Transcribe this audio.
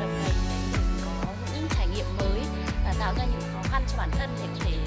lập trình mình có những trải nghiệm mới và tạo ra những khó khăn cho bản thân để có thể